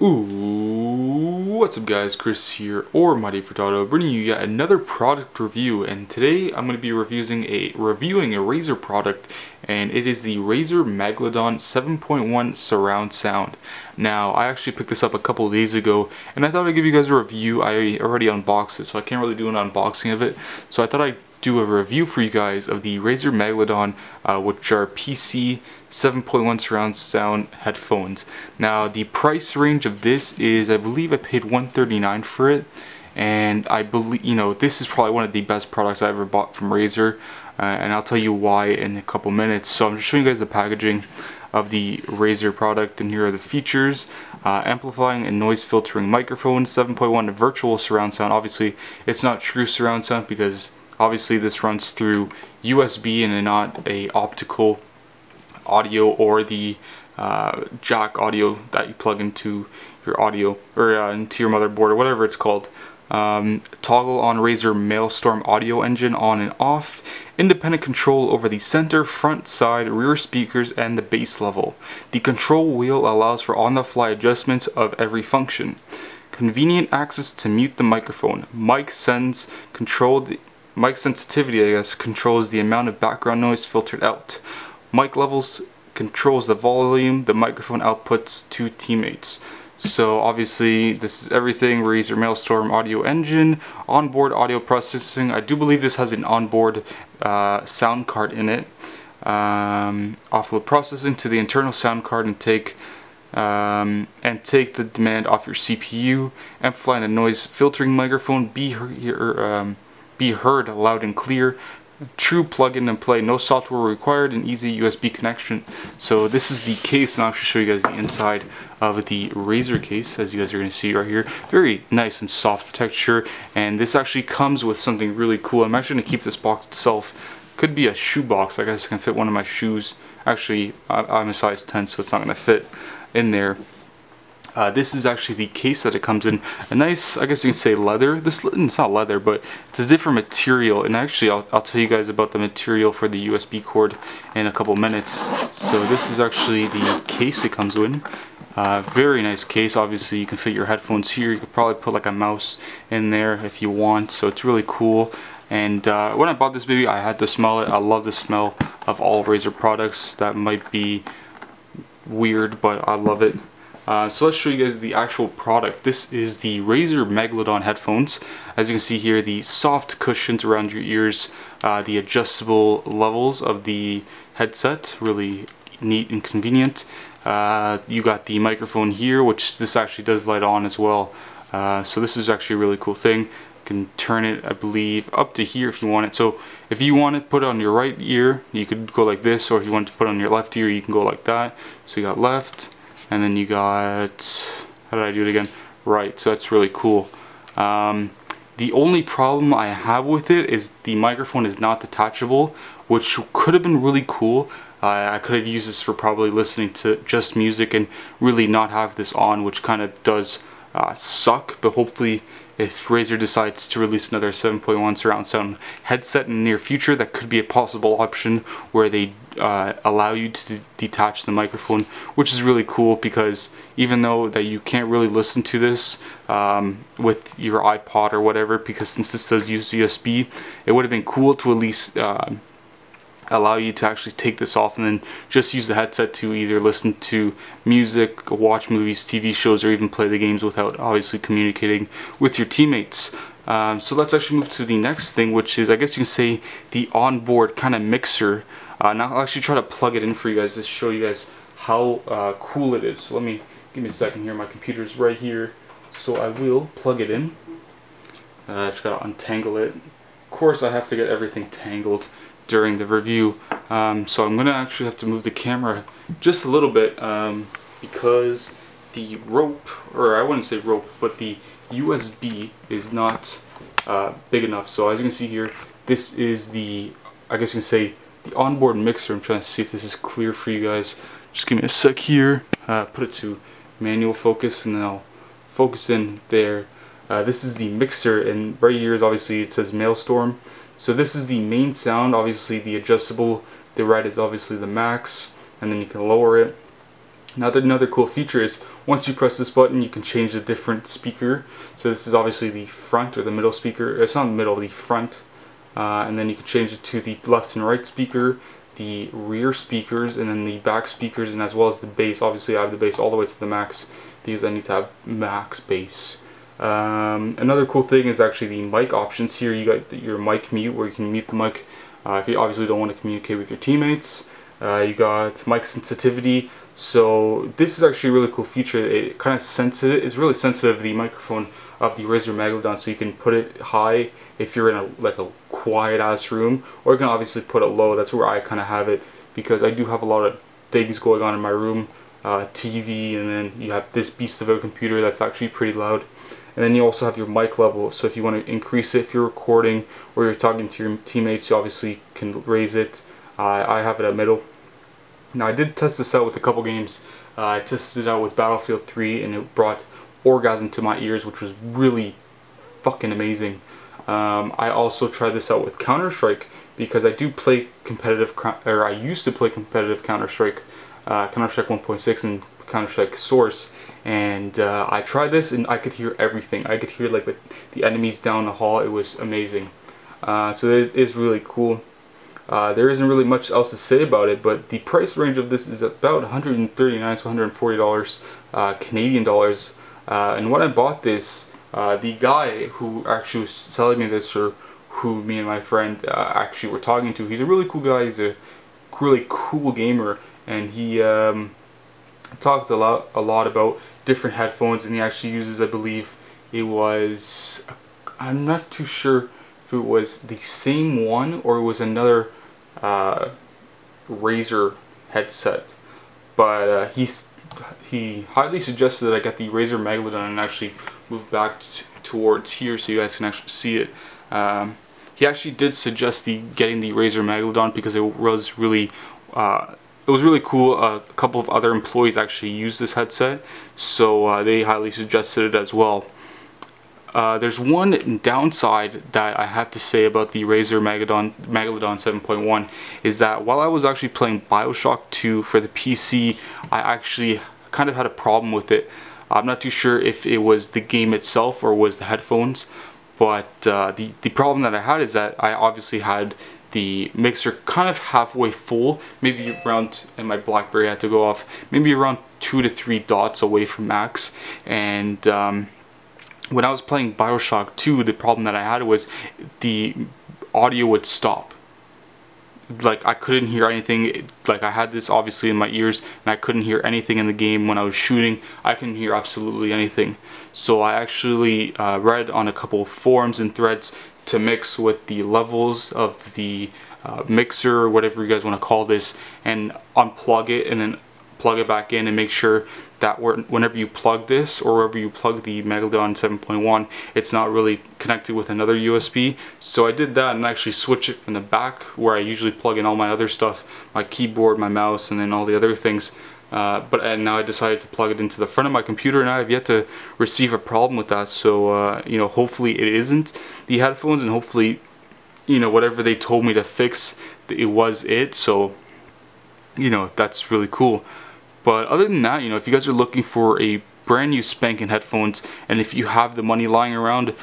Ooh, what's up guys, Chris here, or Mighty Furtado, bringing you yet another product review, and today I'm going to be reviewing a, reviewing a Razer product, and it is the Razer Megalodon 7.1 surround sound. Now, I actually picked this up a couple days ago, and I thought I'd give you guys a review, I already unboxed it, so I can't really do an unboxing of it, so I thought I'd do a review for you guys of the Razer Megalodon, uh, which are PC 7.1 surround sound headphones. Now the price range of this is, I believe I paid 139 for it, and I believe, you know, this is probably one of the best products I ever bought from Razer, uh, and I'll tell you why in a couple minutes. So I'm just showing you guys the packaging of the Razer product, and here are the features. Uh, amplifying and noise filtering microphone, 7.1 virtual surround sound. Obviously, it's not true surround sound because Obviously this runs through USB and not a optical audio or the uh, jack audio that you plug into your audio or uh, into your motherboard or whatever it's called. Um, toggle on Razer Maelstrom audio engine on and off, independent control over the center, front, side, rear speakers, and the bass level. The control wheel allows for on-the-fly adjustments of every function. Convenient access to mute the microphone. Mic sends controlled Mic sensitivity, I guess, controls the amount of background noise filtered out. Mic levels controls the volume the microphone outputs to teammates. So obviously this is everything, Razer Maelstrom audio engine, onboard audio processing. I do believe this has an onboard uh, sound card in it. Um, offload processing to the internal sound card and take um, and take the demand off your CPU. Amplify the noise filtering microphone. Be here. Um, be heard loud and clear. True plug-in and play. No software required and easy USB connection. So this is the case. And I'll show you guys the inside of the Razer case as you guys are going to see right here. Very nice and soft texture and this actually comes with something really cool. I'm actually going to keep this box itself. Could be a shoe box. I guess I can fit one of my shoes. Actually I'm a size 10 so it's not going to fit in there uh, this is actually the case that it comes in. A nice, I guess you can say leather. This It's not leather, but it's a different material. And actually, I'll, I'll tell you guys about the material for the USB cord in a couple minutes. So this is actually the case it comes in. Uh, very nice case. Obviously, you can fit your headphones here. You could probably put like a mouse in there if you want. So it's really cool. And uh, when I bought this baby, I had to smell it. I love the smell of all Razer products. That might be weird, but I love it. Uh, so let's show you guys the actual product. This is the Razer Megalodon headphones. As you can see here, the soft cushions around your ears, uh, the adjustable levels of the headset, really neat and convenient. Uh, you got the microphone here, which this actually does light on as well. Uh, so this is actually a really cool thing. You can turn it, I believe, up to here if you want it. So if you want to put it on your right ear, you could go like this, or if you want to put it on your left ear, you can go like that. So you got left, and then you got how did I do it again? Right so that's really cool. Um, the only problem I have with it is the microphone is not detachable which could have been really cool. Uh, I could have used this for probably listening to just music and really not have this on which kind of does uh, suck but hopefully if Razer decides to release another 7.1 surround sound headset in the near future, that could be a possible option where they uh, allow you to detach the microphone, which is really cool because even though that you can't really listen to this um, with your iPod or whatever, because since this does use USB, it would have been cool to at least uh, allow you to actually take this off and then just use the headset to either listen to music, watch movies, TV shows, or even play the games without obviously communicating with your teammates. Um, so let's actually move to the next thing, which is, I guess you can say, the onboard kind of mixer. Uh, now I'll actually try to plug it in for you guys to show you guys how uh, cool it is. So let me, give me a second here, my computer is right here. So I will plug it in. Uh, I just gotta untangle it. Of course I have to get everything tangled during the review. Um, so I'm to actually have to move the camera just a little bit um, because the rope, or I wouldn't say rope, but the USB is not uh, big enough. So as you can see here, this is the, I guess you can say, the onboard mixer. I'm trying to see if this is clear for you guys. Just give me a sec here. Uh, put it to manual focus and then I'll focus in there. Uh, this is the mixer and right here is obviously it says Maelstrom. So this is the main sound, obviously the adjustable, the right is obviously the max, and then you can lower it. Another, another cool feature is once you press this button you can change the different speaker. So this is obviously the front or the middle speaker it's not the middle the front. Uh, and then you can change it to the left and right speaker the rear speakers and then the back speakers and as well as the bass. Obviously I have the bass all the way to the max because I need to have max bass um, another cool thing is actually the mic options here you got your mic mute where you can mute the mic uh, if you obviously don't want to communicate with your teammates uh, you got mic sensitivity so this is actually a really cool feature. It kind of sensitive. It's really sensitive the microphone of the Razer Megalodon, so you can put it high if you're in a like a quiet ass room, or you can obviously put it low. That's where I kind of have it because I do have a lot of things going on in my room, uh, TV, and then you have this beast of a computer that's actually pretty loud. And then you also have your mic level. So if you want to increase it, if you're recording or you're talking to your teammates, you obviously can raise it. Uh, I have it at middle now I did test this out with a couple games. Uh, I tested it out with Battlefield 3 and it brought orgasm to my ears which was really fucking amazing. Um, I also tried this out with Counter-Strike because I do play competitive, or I used to play competitive Counter-Strike, uh, Counter-Strike 1.6 and Counter-Strike Source and uh, I tried this and I could hear everything. I could hear like the, the enemies down the hall. It was amazing. Uh, so it is really cool. Uh, there isn't really much else to say about it, but the price range of this is about 139 to 140 dollars uh, Canadian dollars. Uh, and when I bought this, uh, the guy who actually was selling me this, or who me and my friend actually were talking to, he's a really cool guy. He's a really cool gamer, and he um, talked a lot, a lot about different headphones, and he actually uses, I believe, it was, I'm not too sure if it was the same one or it was another uh, Razer headset. But uh, he's, he highly suggested that I get the Razer Megalodon and actually move back towards here so you guys can actually see it. Um, he actually did suggest the getting the Razer Megalodon because it was really uh, it was really cool. Uh, a couple of other employees actually used this headset, so uh, they highly suggested it as well. Uh, there's one downside that I have to say about the Razer Megadon, Megalodon 7.1 is that while I was actually playing Bioshock 2 for the PC, I actually kind of had a problem with it. I'm not too sure if it was the game itself or was the headphones, but uh, the, the problem that I had is that I obviously had the mixer kind of halfway full, maybe around, and my Blackberry had to go off, maybe around two to three dots away from max, and um, when I was playing Bioshock 2, the problem that I had was the audio would stop. Like I couldn't hear anything. Like I had this obviously in my ears, and I couldn't hear anything in the game when I was shooting. I couldn't hear absolutely anything. So I actually uh, read on a couple of forums and threads to mix with the levels of the uh, mixer, whatever you guys want to call this, and unplug it, and then plug it back in and make sure that whenever you plug this or wherever you plug the Megalodon 7.1 it's not really connected with another USB so I did that and actually switch it from the back where I usually plug in all my other stuff my keyboard my mouse and then all the other things. Uh, but and now I decided to plug it into the front of my computer and I have yet to receive a problem with that. So uh, you know hopefully it isn't the headphones and hopefully you know whatever they told me to fix it was it. So you know that's really cool but other than that, you know, if you guys are looking for a brand new spanking headphones and if you have the money lying around,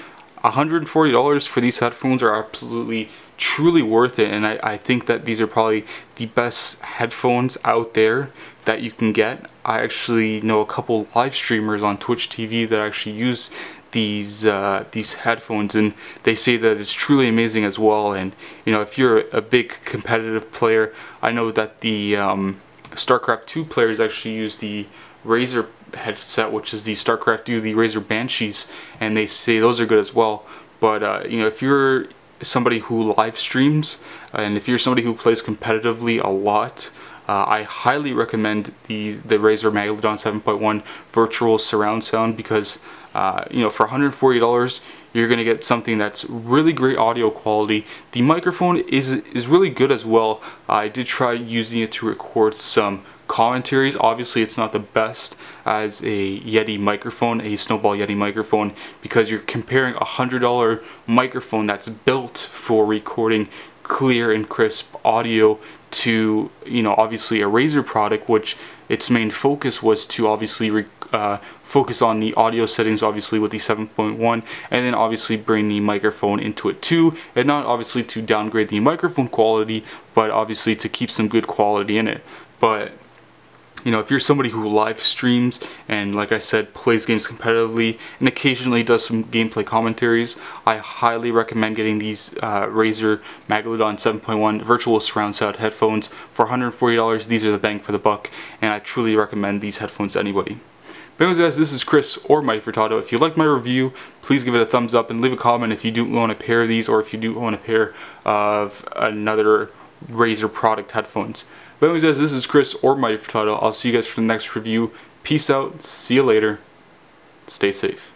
$140 for these headphones are absolutely truly worth it and I, I think that these are probably the best headphones out there that you can get. I actually know a couple live streamers on Twitch TV that actually use these uh, these headphones and they say that it's truly amazing as well and you know if you're a big competitive player I know that the um, StarCraft 2 players actually use the Razer headset, which is the StarCraft 2, the Razer Banshees, and they say those are good as well. But uh, you know, if you're somebody who live streams, and if you're somebody who plays competitively a lot, uh, I highly recommend the the Razer Megalodon 7.1 virtual surround sound because uh, you know for $140 you're gonna get something that's really great audio quality. The microphone is is really good as well. I did try using it to record some commentaries. Obviously, it's not the best as a Yeti microphone, a Snowball Yeti microphone, because you're comparing a $100 microphone that's built for recording clear and crisp audio to you know obviously a Razer product which its main focus was to obviously uh, focus on the audio settings obviously with the 7.1 and then obviously bring the microphone into it too. And not obviously to downgrade the microphone quality but obviously to keep some good quality in it. But you know, if you're somebody who live streams and, like I said, plays games competitively and occasionally does some gameplay commentaries, I highly recommend getting these uh, Razer Megalodon 7.1 virtual surround sound headphones for $140. These are the bang for the buck, and I truly recommend these headphones to anybody. But anyways guys, this is Chris or Mighty Furtado. If you liked my review, please give it a thumbs up and leave a comment if you do want a pair of these or if you do want a pair of another Razer product headphones. But anyways guys, this is Chris or Mighty Furtado. I'll see you guys for the next review. Peace out. See you later. Stay safe.